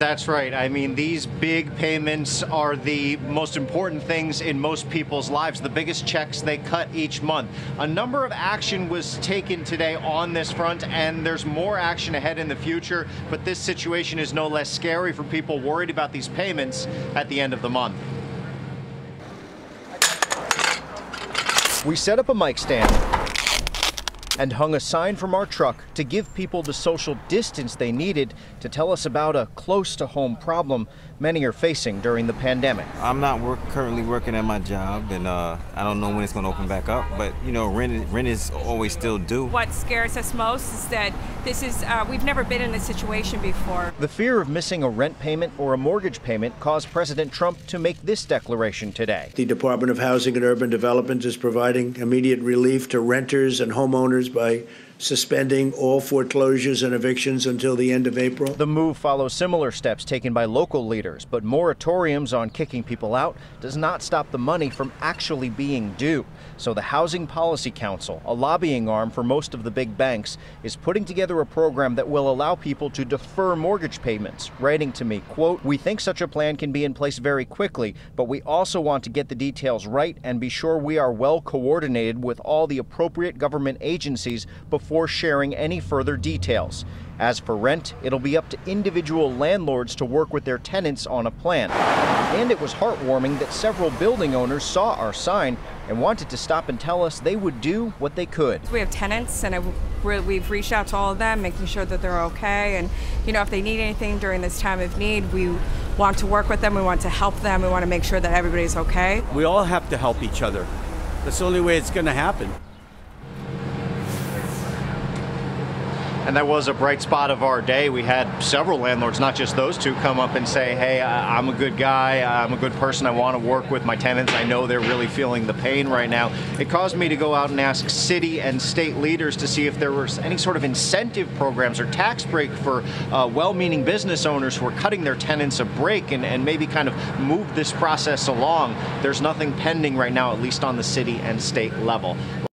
That's right. I mean, these big payments are the most important things in most people's lives, the biggest checks they cut each month. A number of action was taken today on this front, and there's more action ahead in the future, but this situation is no less scary for people worried about these payments at the end of the month. We set up a mic stand and hung a sign from our truck to give people the social distance they needed to tell us about a close to home problem many are facing during the pandemic. I'm not work, currently working at my job, and uh, I don't know when it's going to open back up. But you know, rent rent is always still due. What scares us most is that this is uh, we've never been in this situation before. The fear of missing a rent payment or a mortgage payment caused President Trump to make this declaration today. The Department of Housing and Urban Development is providing immediate relief to renters and homeowners by suspending all foreclosures and evictions until the end of April. The move follows similar steps taken by local leaders, but moratoriums on kicking people out does not stop the money from actually being due. So the Housing Policy Council, a lobbying arm for most of the big banks, is putting together a program that will allow people to defer mortgage payments, writing to me, quote, "We think such a plan can be in place very quickly, but we also want to get the details right and be sure we are well coordinated with all the appropriate government agencies before before sharing any further details. As for rent, it'll be up to individual landlords to work with their tenants on a plan. And it was heartwarming that several building owners saw our sign and wanted to stop and tell us they would do what they could. We have tenants, and we've reached out to all of them, making sure that they're okay. And, you know, if they need anything during this time of need, we want to work with them, we want to help them, we want to make sure that everybody's okay. We all have to help each other. That's the only way it's going to happen. And that was a bright spot of our day. We had several landlords, not just those two, come up and say, hey, I'm a good guy, I'm a good person, I want to work with my tenants. I know they're really feeling the pain right now. It caused me to go out and ask city and state leaders to see if there was any sort of incentive programs or tax break for uh, well-meaning business owners who are cutting their tenants a break and, and maybe kind of move this process along. There's nothing pending right now, at least on the city and state level.